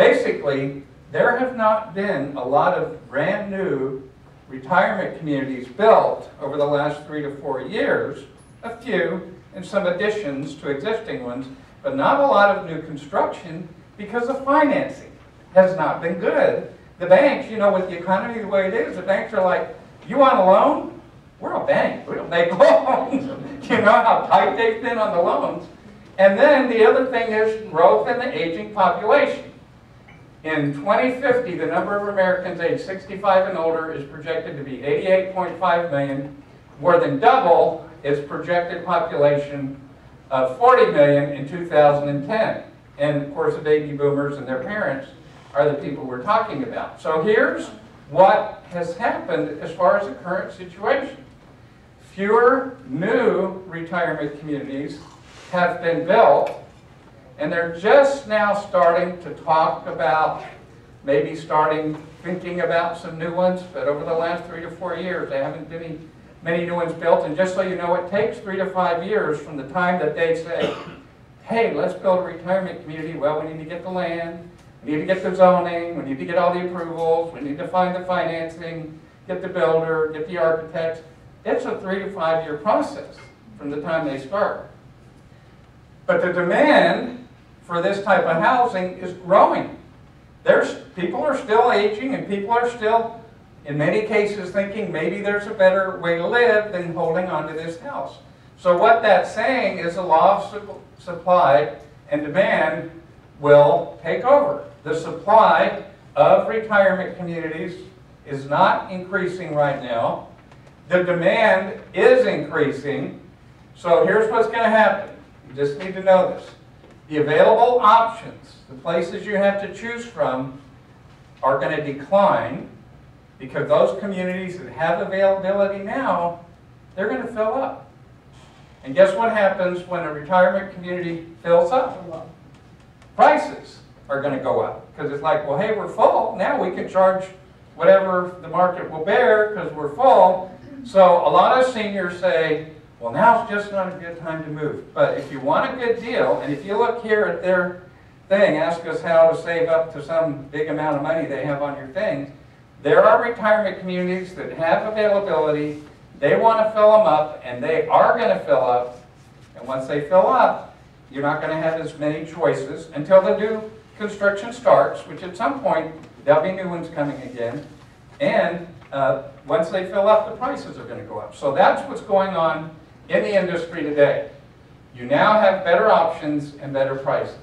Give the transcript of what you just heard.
basically, there have not been a lot of brand new retirement communities built over the last three to four years. A few, and some additions to existing ones, but not a lot of new construction because the financing has not been good. The banks, you know, with the economy the way it is, the banks are like, you want a loan? We're a bank, we don't make loans. you know how tight they've been on the loans. And then the other thing is growth in the aging population. In 2050, the number of Americans aged 65 and older is projected to be 88.5 million, more than double its projected population of 40 million in 2010. And of course, the baby boomers and their parents are the people we're talking about. So here's what has happened as far as the current situation. Fewer new retirement communities have been built, and they're just now starting to talk about maybe starting thinking about some new ones, but over the last three to four years, they haven't been any, many new ones built. And just so you know, it takes three to five years from the time that they say, hey, let's build a retirement community. Well, we need to get the land, we need to get the zoning, we need to get all the approvals, we need to find the financing, get the builder, get the architects. It's a three to five year process from the time they start. But the demand for this type of housing is growing. There's, people are still aging and people are still, in many cases, thinking maybe there's a better way to live than holding on to this house. So what that's saying is the law of su supply and demand will take over. The supply of retirement communities is not increasing right now. The demand is increasing. So here's what's going to happen. You just need to know this. The available options, the places you have to choose from, are going to decline because those communities that have availability now, they're going to fill up. And guess what happens when a retirement community fills up? Prices are going to go up because it's like, well, hey, we're full. Now we can charge whatever the market will bear because we're full. So a lot of seniors say, well, now's just not a good time to move. But if you want a good deal, and if you look here at their thing, ask us how to save up to some big amount of money they have on your things, there are retirement communities that have availability, they want to fill them up, and they are going to fill up. And once they fill up, you're not going to have as many choices until the new construction starts, which at some point, there'll be new ones coming again. And uh, once they fill up, the prices are going to go up. So that's what's going on in the industry today. You now have better options and better prices.